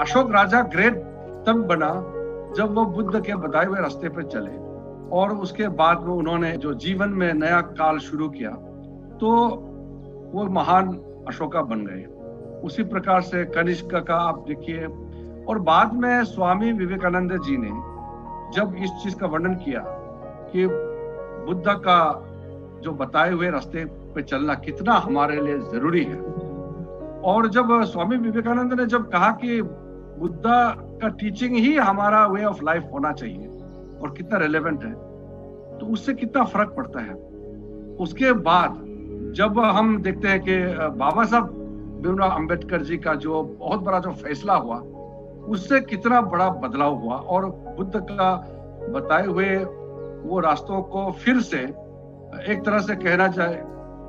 अशोक राजा great तब बना जब वो बुद्ध के बताए हुए रास्ते पर चले और उसके बाद में उन्होंने जो जीवन में नया काल शुरू किया तो वो महान अशोका बन गए। उसी प्रकार से कनिष्क का आप देखिए। और बाद में स्वामी विवेकानंद जी ने जब इस चीज़ का वर्णन किया कि बुद्ध का जो बताए हुए रास्ते पे चलना कितना हमारे लिए ज़रूरी है, और जब स्वामी विवेकानंद ने जब कहा कि बुद्धा का टीचिंग ही हमारा वे ऑफ़ लाइफ होना चाहिए और कितना रेलेवेंट है। तो उससे कितना फ़र्क पड़ता है? उसके बाद जब हम देखते हैं कि बाबा साहब भीमराव अंबेडकर जी का जो बहुत बड़ा जो फैसला हुआ, उससे कितना बड़ा बदलाव हुआ और बुद्ध का बताए हुए वो रास्तों को फिर से, एक तरह से कहना जाए,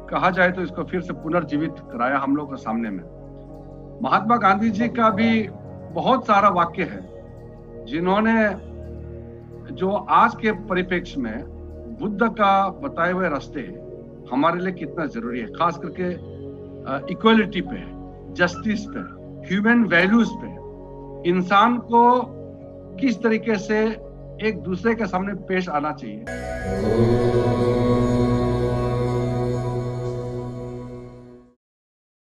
कहा जाए तो इसको फिर से पुनर्जीवित कराया हम लोग के सामने में। महात्मा गांधी जी का भी बहुत सारा वाक्य है, जिन्होंने जो आज के परिप्रेक्ष्य में बुद्ध का बताए हुए रास्ते हमारे लिए कितना ज़रूरी है, खास करके इक्वलिटी पे जस्टिस पे ह्यूमन वैल्यूज़ पे। इंसान को किस तरीके से एक दूसरे के सामने पेश आना चाहिए?